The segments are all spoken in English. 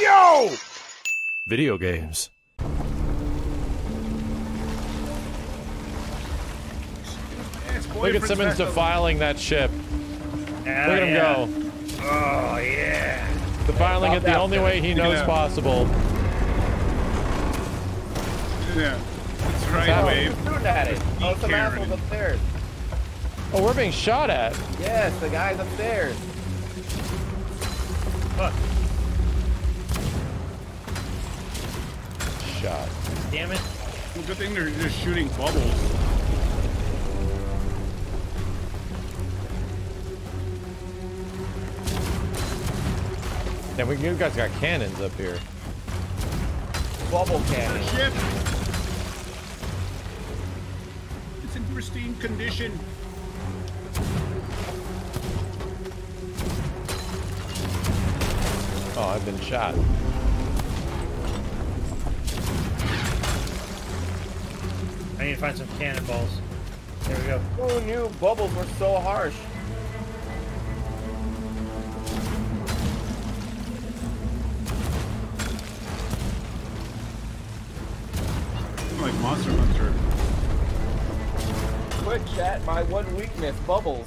Yo! Video games. Look at Simmons defiling that ship. Look at him yeah. go. Oh yeah. Defiling it the only guy. way he knows Yeah. possible. Yeah. That's right, happening? Wave. Shooting at it. Oh, some Karen. assholes upstairs. Oh, we're being shot at. Yes, the guys upstairs. Fuck. Shot. Damn it. Well, good thing they're just shooting bubbles. Yeah, we you guys got cannons up here. Bubble cannon. Ship! It's in pristine condition. Oh, I've been shot. I need to find some cannonballs. There we go. Who knew bubbles were so harsh? Like Monster Hunter. Quick chat, my one weakness, bubbles.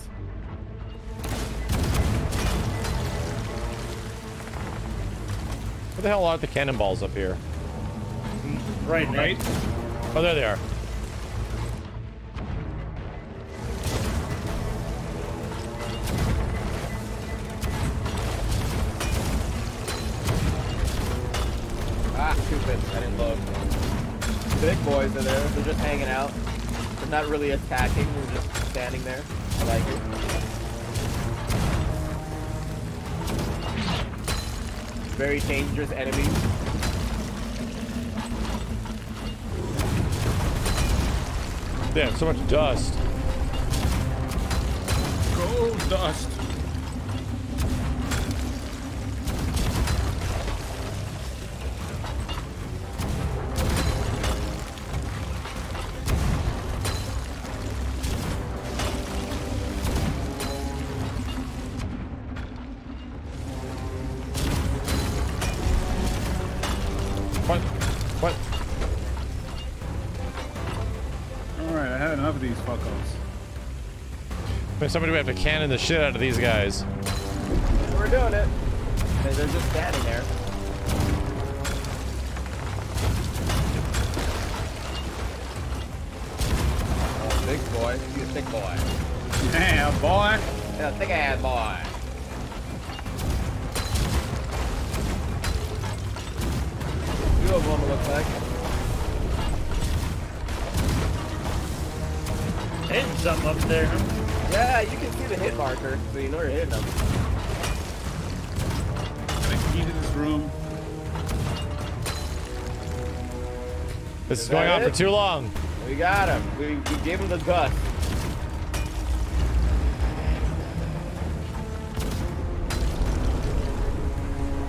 Where the hell are the cannonballs up here? Right, Right? Oh, there they are. I didn't look. The big boys are there. They're just hanging out. They're not really attacking. They're just standing there. I like it. Very dangerous enemies. Damn, so much dust. Go dust. Somebody would have to cannon the shit out of these guys. We're doing it. And they're just standing there. Oh, big boy. You a thick boy. Yeah, boy. Yeah, thick ass boy. Two of them, it looks like. Hitting something up there. Huh? Yeah, you can see the hit marker, so you know you're hitting them. Got a key to this room. This is Is going that on for too long. We got him. We, we gave him the dust.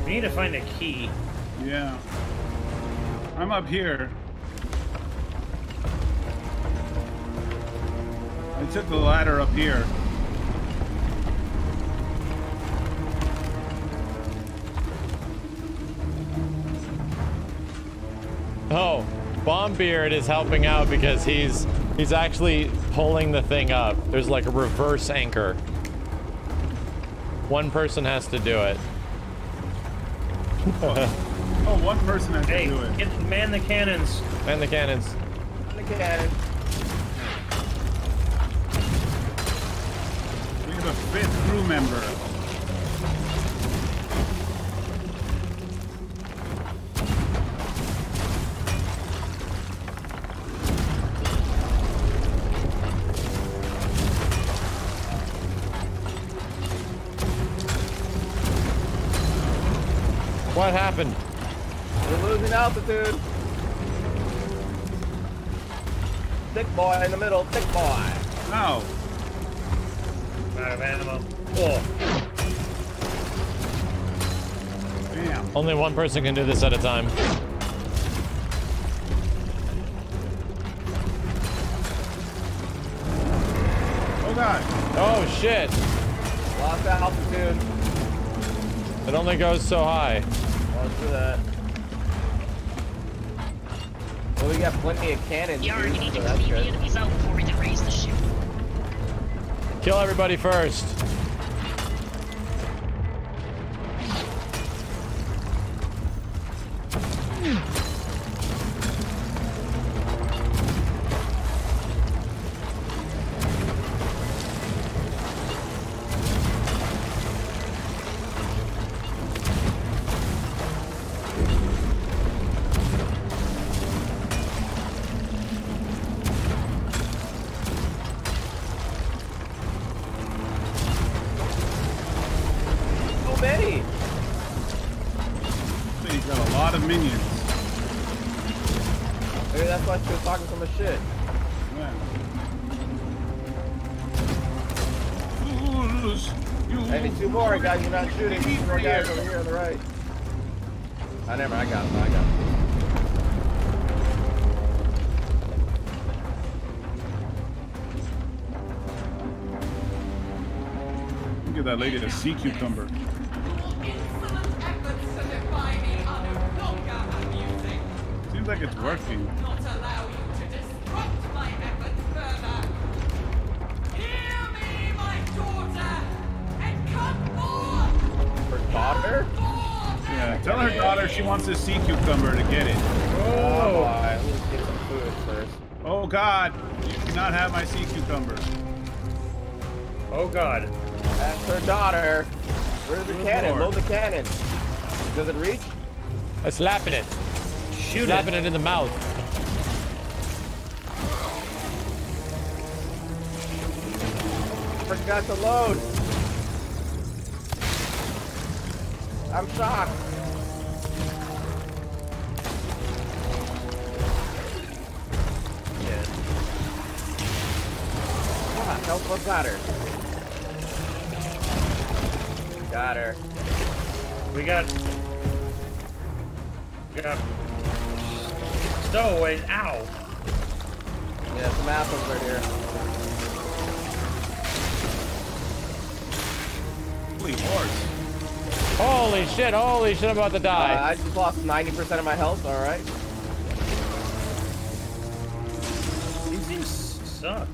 We need to find a key. Yeah. I'm up here. Took the ladder up here. Oh, Bombbeard is helping out because he's he's actually pulling the thing up. There's like a reverse anchor. One person has to do it. Oh, one person has Hey, to do it. get man the cannons. Man the cannons. The cannon. Fifth crew member. What happened? We're losing altitude. Thick boy in the middle. Thick boy. Oh, Out of ammo. Oh, damn. Only one person can do this at a time. Oh god. Oh shit. Lost altitude. It only goes so high. Let's that. Well, we got plenty of cannons. Yar, dude, you need to that's clear the good. enemies out before we can raise the ship. Kill everybody first. Me, cucumber. daughter, and come forth. Her daughter? Yeah, tell her daughter she wants a sea cucumber to get it. Oh. Alright, let's get some food first. Oh God, you cannot have my sea cucumber. Oh god. That's her daughter. Where's the cannon? lord. Load the cannon. Does it reach? I'm slapping it. Shoot Slapping it. it in the mouth. Forgot to load. I'm shocked. Yeah. Ah, help, what got her? Got her. We got. We got. Stowaways. Ow. Yeah, some apples right here. Holy horse. Holy shit, holy shit, I'm about to Uh, die. I just lost 90% of my health, alright. These things suck.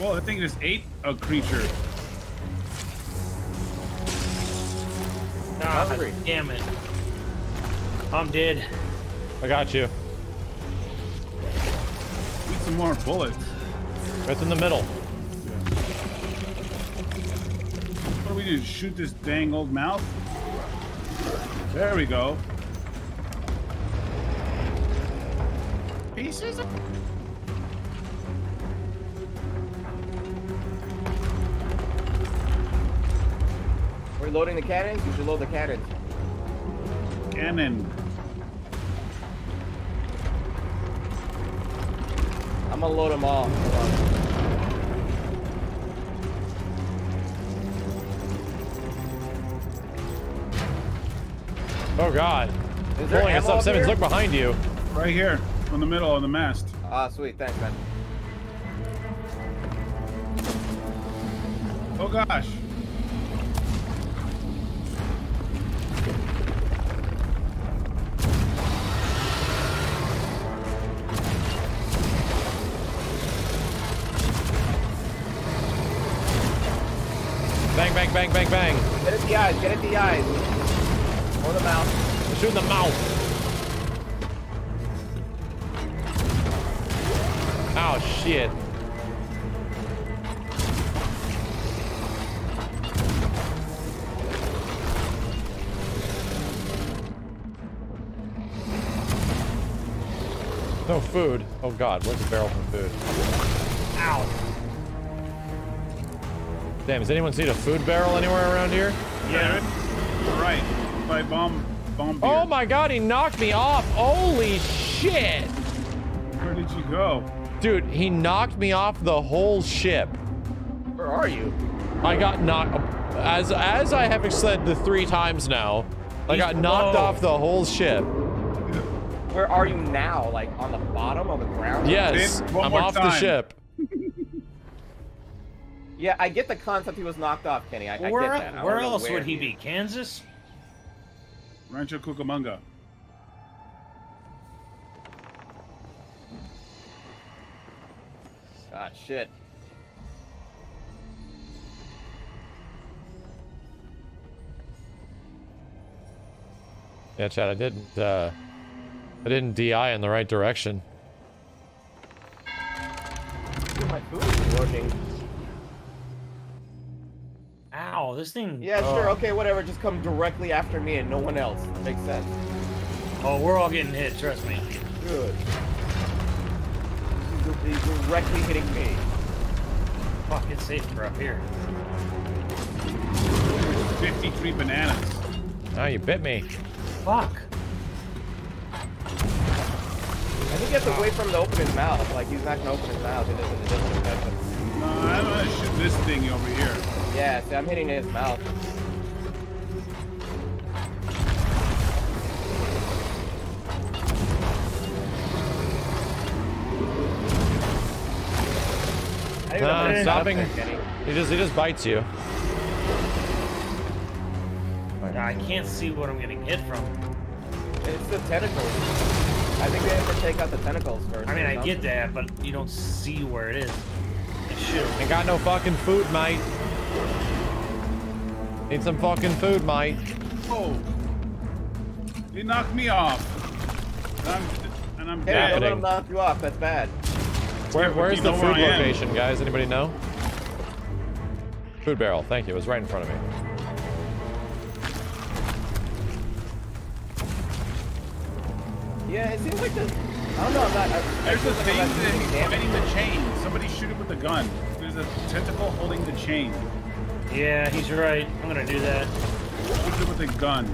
Well, I think it just ate a creature. Ah, Hungry. damn it. I'm dead. I got you. Need some more bullets. Right in the middle. What do we do? Shoot this dang old mouth? There we go. Pieces of We're loading the cannons? You should load the cannons. cannon. I'm gonna load them all. Hold on. Oh god. Is there Pulling us ammo up, up Simmons, look behind you. Right here, on the middle of the mast. Ah, sweet. Thanks, man. Oh gosh. Bang, bang, bang. Get at the eyes. Get at the eyes. Or the mouth. Shoot in the mouth. Oh shit. No food. Oh god, where's the barrel from food? Ow. Damn, has anyone seen a food barrel anywhere around here? Yeah. Right. By bomb bomb beer. Oh my god, he knocked me off! Holy shit! Where did you go? Dude, he knocked me off the whole ship. Where are you? I got knocked as as I have said the three times now. I got knocked below. off the whole ship. Where are you now? Like on the bottom of the ground? Yes, I'm more off the ship. Yeah, I get the concept he was knocked off, Kenny. I, I where get that. I where else where would he be? Kansas? Rancho Cucamonga. Ah, shit. Yeah, Chad, I didn't, uh, I didn't DI in the right direction. My food is working. Ow, this thing. Yeah, oh. sure, okay, whatever. Just come directly after me and no one else. Makes sense. Oh, we're all getting hit. Trust me. Good. He's directly hitting me. Fuck, it's safer up here. 53 bananas. Oh, you bit me. Fuck. I think you have to wait for him to open his mouth. Like, he's not gonna open his mouth. It doesn't, it doesn't affect him. No, I'm gonna shoot ah, this thing over here. Yeah, see, I'm hitting his mouth. I think Nah, I'm gonna stopping. stop there, He just, he just bites you. I can't see what I'm getting hit from. It's the tentacles. I think they have to take out the tentacles first. I mean, I get that, but you don't see where it is. It should. Ain't got no fucking food, mate. Need some fucking food, mate. Oh! He knocked me off. And I'm, and I'm Hey, don't let him knock you off. That's bad. Where, where's the know where food location, guys? Anybody know? Food barrel. Thank you. It was right in front of me. Yeah, it seems like this. I don't know. I'm not. I, There's I a thing like I'm not that's damage. the chain. Somebody shoot him with a gun. There's a tentacle holding the chain. Yeah, he's right. I'm gonna do that. Shoot him with a gun.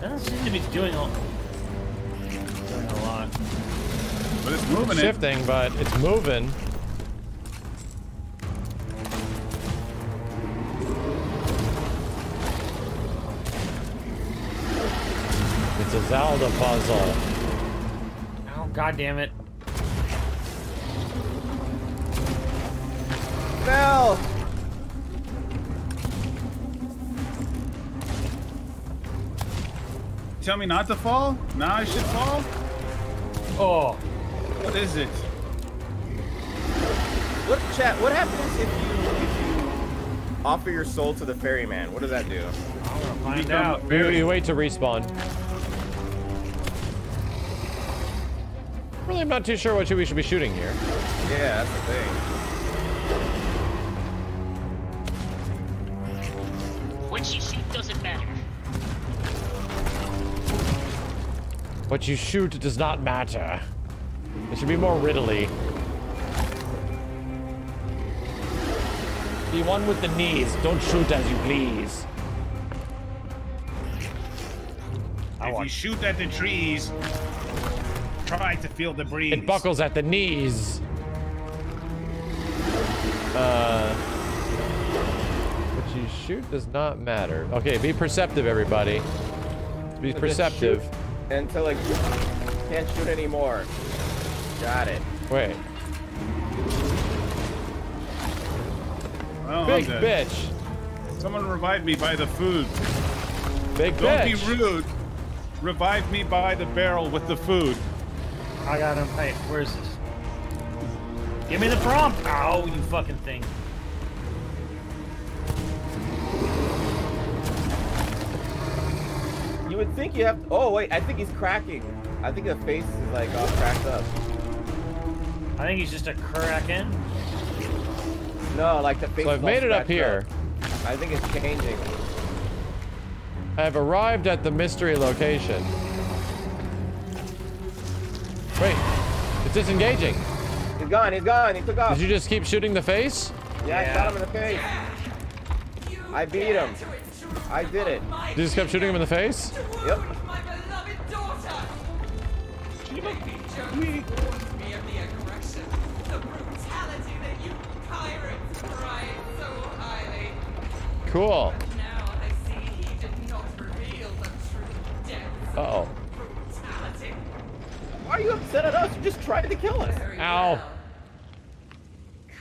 That Doesn't seem to be doing a, doing a lot. But it's moving it. Shifting, but it's moving. It's a Zelda puzzle. God damn it. Fell. Tell me not to fall? Now I should fall? Oh, What is it? What chat? What happens if you if you offer your soul to the ferryman? What does that do? I'm gonna find out. You, very- you wait to respawn. Really, I'm not too sure what we should be shooting here. Yeah, that's the thing. What you shoot doesn't matter. What you shoot does not matter. It should be more riddly. Be one with the knees. Don't shoot as you please. I if want you shoot at the trees, try to feel the breeze. It buckles at the knees. Uh, what you shoot does not matter. Okay, be perceptive, everybody. Be So perceptive. Until like can't shoot anymore. Got it. Wait, Well, big bitch. Someone revive me by the food. Big bitch. Don't bitch. be rude. Revive me by the barrel with the food. I got him. Hey, where is this? Give me the prompt. Ow, you fucking thing. You would think you have. oh wait, I think he's cracking. I think the face is like all cracked up. I think he's just a kraken. No, like the face. So is I've made it up scratched here. I think it's changing. I have arrived at the mystery location. Wait, it's disengaging. He's gone. He's gone. He took off. Did you just keep shooting the face? Yeah, I shot him in the face. You I beat him. I did it. on You just kept shooting him in the face? Yep. my beloved daughter. Maybe Joe warned me of the aggression, the brutality that you pirates prize so highly. Cool. Now I upset at us? You just tried to kill us. Very Ow. well.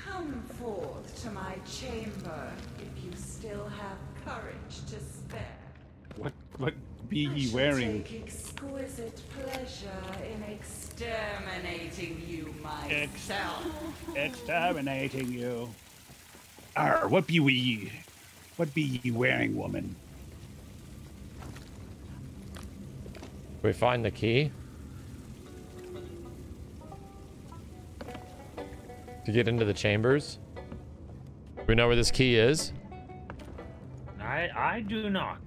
Come forth to my chamber if you still have courage to spare. What what be I ye shall wearing? Take exquisite pleasure in exterminating you Ex- myself. Exterminating you. Arr, what be we? What be ye wearing, woman? we find the key? To get into the chambers? We know where this key is? I I do not.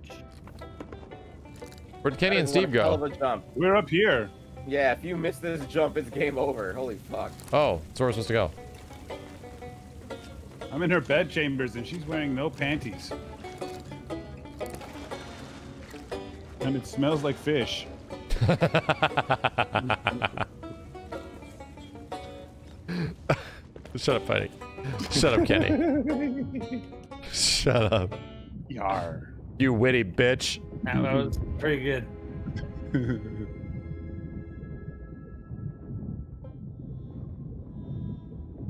Where'd Kenny and Steve go? jump. We're up here. Yeah, if you miss this jump, it's game over. Holy fuck. Oh, that's where we're supposed to go. I'm in her bed chambers and she's wearing no panties. And it smells like fish. Shut up, Fighting. Shut up, Kenny. Shut up. Yar. You witty bitch. That was pretty good.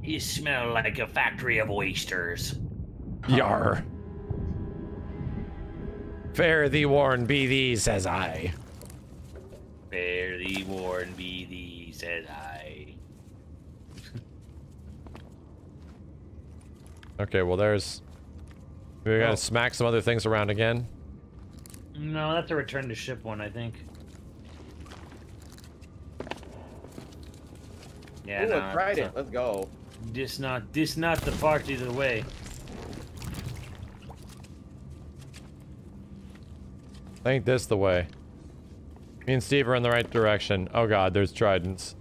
You smell like a factory of oysters. Yar. Fare thee warn be thee, says I. Fare thee warn be thee, says I. Okay, well there's... We gotta Oh. smack some other things around again. No, that's a return to ship one, I think. Yeah, Ooh, no, a trident. it's Let's go. not- This not this not the part either way. I think this the way. Me and Steve are in the right direction. Oh god, there's tridents.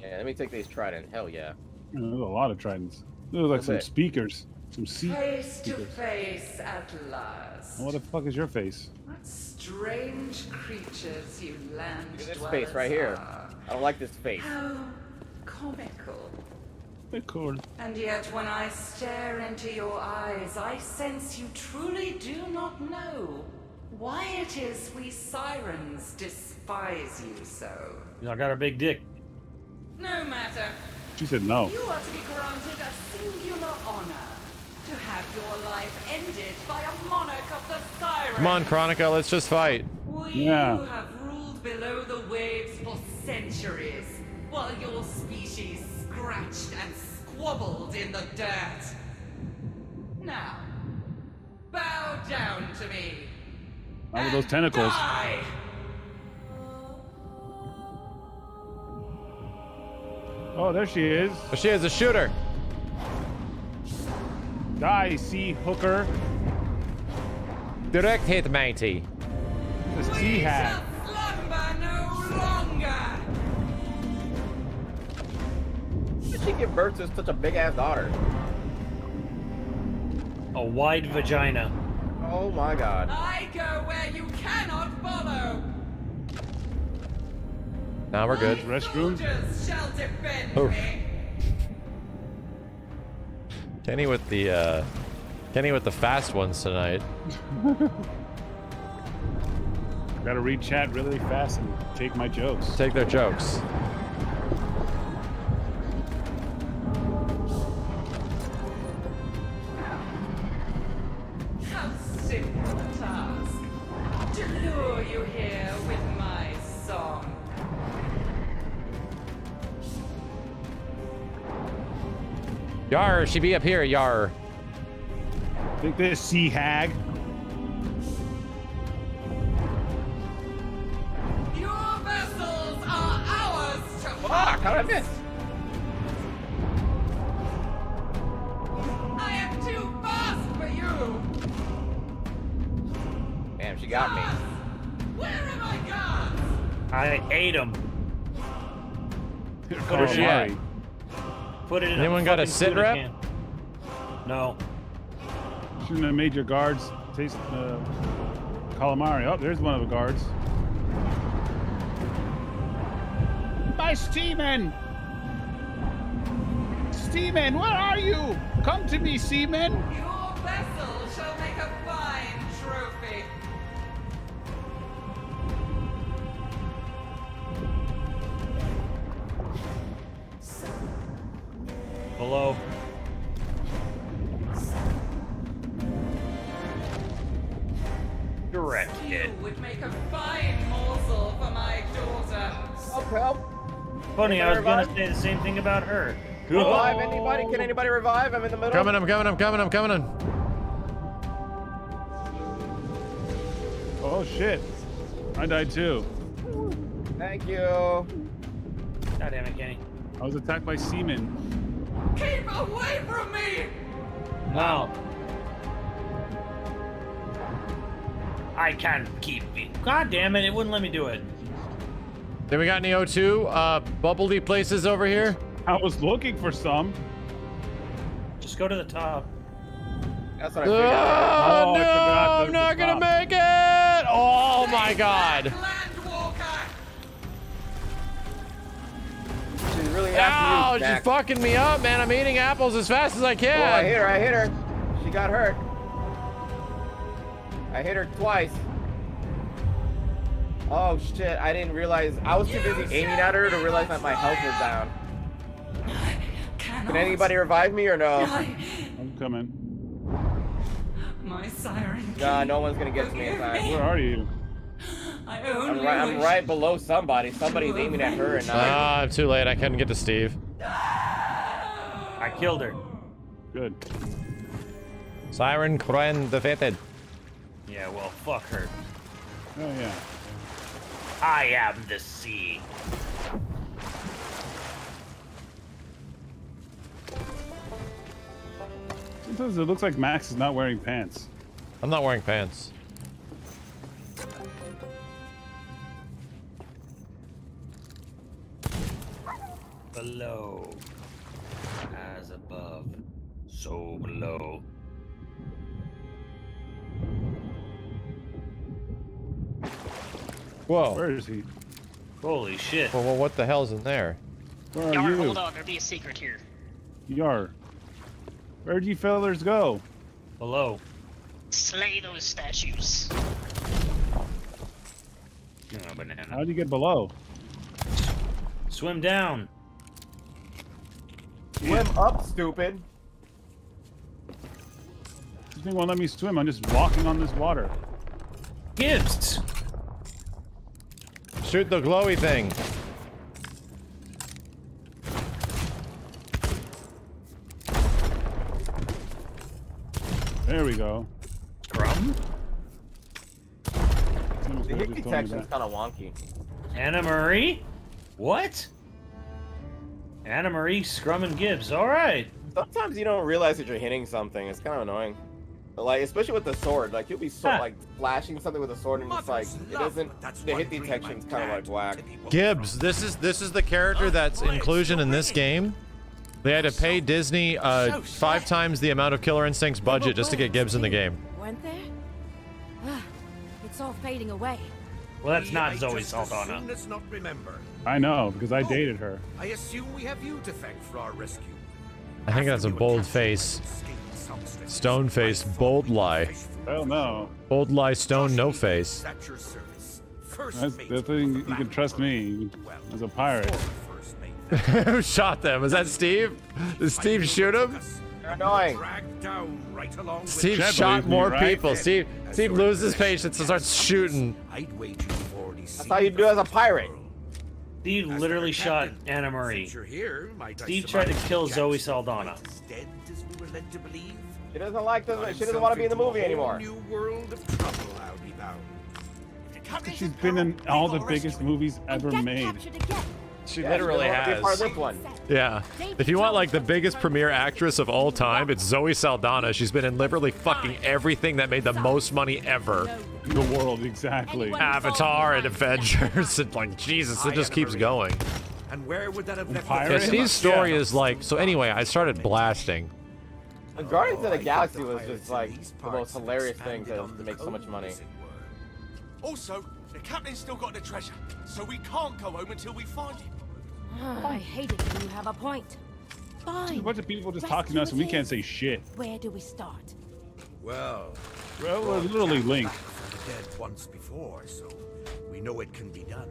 Yeah, let me take these trident. Hell yeah. There's a lot of tridents. There's like some bit. speakers. Some seat Face to speakers. face at last. What the fuck is your face? What strange creatures you land Look at this face right here. are. I don't like this face. How comical. Cool. And yet, when I stare into your eyes, I sense you truly do not know why it is we sirens despise you so. I got a big dick. No matter. She said no. You are to be granted a singular honor to have your life ended by a monarch of the sirens. Come on, Chronica, let's just fight. We Yeah. have ruled below the waves for centuries, while your species scratched and squabbled in the dirt. Now, bow down to me. Not with those tentacles. Die. Oh, there she is. Oh, she is a shooter. Die, sea hooker. Direct hit, matey. The We sea hat. shall slumber no longer. How did she give birth to such a big ass daughter? A wide vagina. Oh my god. I go where you cannot follow. Now we're good. Restroom? soldiers shall defend Oof. Kenny with the uh Kenny with the fast ones tonight. Gotta read chat really fast and take my jokes. Take their jokes. Yar, she be up here, yar. Think this sea hag. Your vessels are ours to Fuck, how did I miss? I am too fast for you. Damn, she got me. Where are my guards? I ate him. Where's she at? Calamari. Put it in Anyone a got a sit tuna rep? can. No. Shouldn't have made your guards taste uh, calamari. Oh, there's one of the guards. My seamen! Seamen, where are you? Come to me, seamen! low. Direct hit. would make a fine morsel for my daughter. Oh, Funny, I was gonna say the same thing about her. Good. Revive anybody? Can anybody revive? I'm in the middle. Coming, I'm coming, I'm coming, I'm coming. In. Oh shit. I died too. Thank you. God damn it, Kenny. I was attacked by semen. Keep away from me! Wow. I can't keep it. God damn it, it wouldn't let me do it. Then we got any O2 uh, bubbly places over here. I was looking for some. Just go to the top. That's what I figured. Oh, Oh, no, Ow, oh, she's Jack. fucking me up, man. I'm eating apples as fast as I can. Oh, I hit her. I hit her. She got hurt. I hit her twice. Oh shit! I didn't realize. I was too busy aiming at her to realize that my health was down. Can anybody revive me or no? I, I'm coming. my siren. Nah, no one's gonna get to me in time. Where are you? I I'm right, I'm right below somebody. Somebody's aiming at her and I. Ah, I'm too late. I couldn't get to Steve. I killed her. Good. Siren Kren defeated. Yeah, well, fuck her. Oh yeah. I am the sea. Sometimes it looks like Max is not wearing pants. I'm not wearing pants. Whoa. Where is he? Holy shit. Well, well, what the hell's in there? Where are Yar, you? hold on, there'll be a secret here. Yar. Where'd you fellers go? Below. Slay those statues. Oh, banana. How'd you get below? Swim down. Swim up, stupid. This thing won't let me swim. I'm just walking on this water. Gibbs. Shoot the glowy thing. There we go. Scrum. The good, hit just told me detection's kind of wonky. Anna Marie? What? Anna Marie Scrum and Gibbs. All right. Sometimes you don't realize that you're hitting something. It's kind of annoying. Like, especially with the sword. Like, you'll be so, Huh. like, flashing something with a sword and it's like, it doesn't, the hit detection's kind of like whack. Gibbs. This is this is the character that's inclusion in this game. They had to pay Disney uh, five times the amount of Killer Instinct's budget just to get Gibbs in the game. Weren't there? It's all fading away. Well, that's not I Zoe just Saldana. not remember. I know, because I dated her. I assume we have you to thank for our rescue. I think that's a bold face. Stone face, bold lie. Hell no. Bold lie, stone, no face. At your service. First That's the thing. You can trust me Pearl. As a pirate. former first mate. Who shot them? Is that Steve? Did Steve shoot him? You're annoying. Dragged down right Steve shot more right? people. Steve Steve loses patience and starts shooting. I'd wager you've already That's how you do as a pirate. Steve literally shot Anna Marie. Since you're here, might I Steve tried to surmise kill Jack's Zoe Saldana. Quite as dead as we were led to believe? She doesn't like Got the, she doesn't want to be in the movie anymore. New world of trouble, I'll be bound. She's been in all the biggest movies ever made. She Yeah, she doesn't wanna be a part of this one. Yeah. If you want like the biggest premiere actress of all time, it's Zoe Saldana. She's been in literally fucking everything that made the most money ever. In the world, exactly. Avatar and Avengers and like Jesus, it just keeps going. And where would that have left Pirate? Yeah, the Steve's story is like so anyway, I started blasting. The Guardians of the I Galaxy think was just like the most hilarious thing to, to make so much money. as it were. Also, the captain's still got the treasure, so we can't go home until we find it. Ah, I hate it when you have a point. Fine. A bunch of people just Rest talking to us and we with can't say shit. Where do we start? Well, Well, we're literally Link. back from the dead once before, so we know it can be done.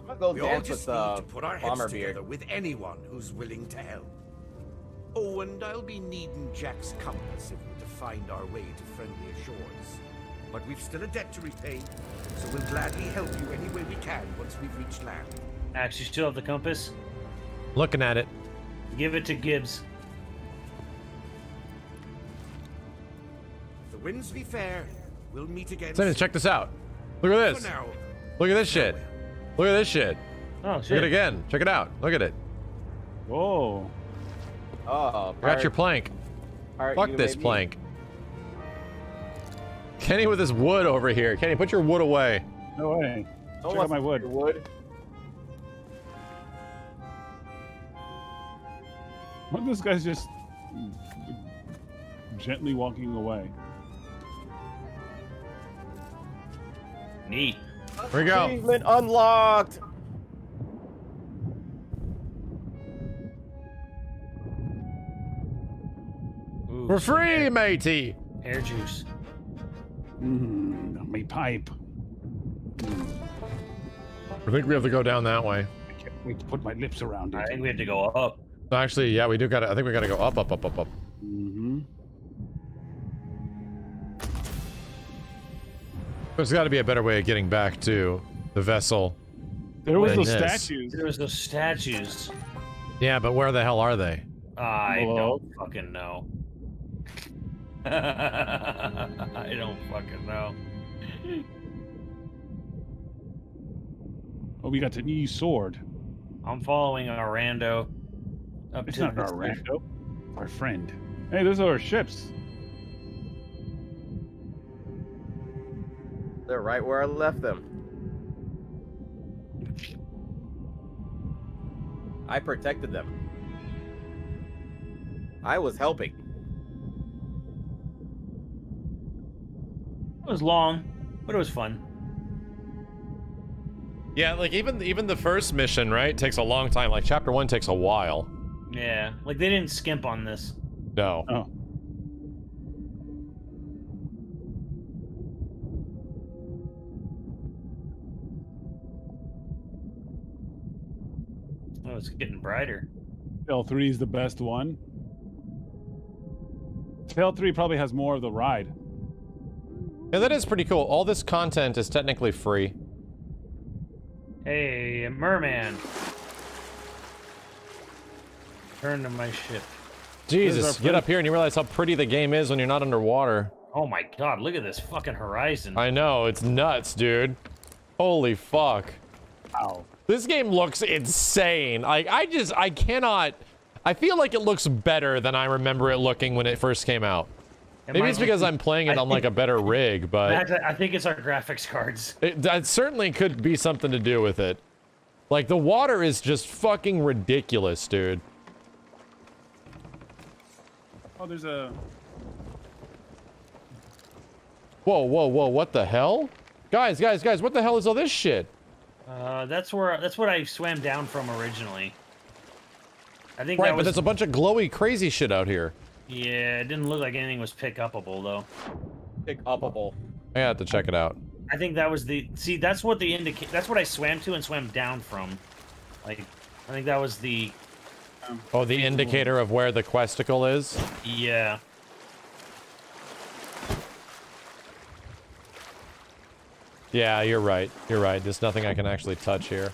I'm gonna go We all dance with just the need to put our heads together beard. with anyone who's willing to help. Oh, and I'll be needing Jack's compass if we're to find our way to friendlier shores. but we've still a debt to repay, so we'll gladly help you any way we can once we've reached land. Axe, you still have the compass? Looking at it. Give it to Gibbs. If the winds be fair, we'll meet again. Simon, check this out. Look at this. Look at this shit. Look at this shit. Oh, shit. Look shit. at it again. Check it out. Look at it. Whoa. Oh, I got your plank. part Fuck you this made me. plank. Kenny with his wood over here. Kenny, put your wood away. No way. No Check out my wood. your wood. What this guy's just gently walking away. Neat. Here we go. Achievement unlocked. We're free, Air, matey. air juice. Mmm, me pipe. I think we have to go down that way. I can't wait to put my lips around it. I think we have to go up. Actually, yeah, we do got to I think we got to go up, up, up, up, up. Mm-hmm. There's got to be a better way of getting back to the vessel. There was Than those this. statues. There was those statues. Yeah, but where the hell are they? I Hello? don't fucking know. I don't fucking know. Oh, we got the new sword. I'm following a rando up It's to not our rando. Our friend. Hey, those are our ships. They're right where I left them. I protected them. I was helping. It was long, but it was fun. Yeah, like even even the first mission, right, takes a long time. Like chapter 1 takes a while. Yeah, like they didn't skimp on this. No. Oh. Oh, it's getting brighter. L3 is the best one. Tail 3 probably has more of the ride. Yeah, that is pretty cool. All this content is technically free. Hey, a merman. Turn to my ship. Jesus, get up here and you realize how pretty the game is when you're not underwater. Oh my god, look at this fucking horizon. I know, it's nuts, dude. Holy fuck. Ow. This game looks insane. Like I just I cannot I feel like it looks better than I remember it looking when it first came out. It Maybe might it's be- because I'm playing it I on like a better rig, but I think it's our graphics cards. it, that certainly could be something to do with it. Like the water is just fucking ridiculous, dude. Oh, there's a. Whoa, whoa, whoa, what the hell? Guys, guys, guys, what the hell is all this shit? Uh, that's where that's what I swam down from originally. I think Right, that but there's a bunch of glowy crazy shit out here. Yeah, it didn't look like anything was pick upable though. Pick upable. I have to check it out. I think that was the see. That's what the indicate. That's what I swam to and swam down from. Like, I think that was the Oh, the indicator of where the questicle is? yeah. Yeah, you're right. You're right. There's nothing I can actually touch here.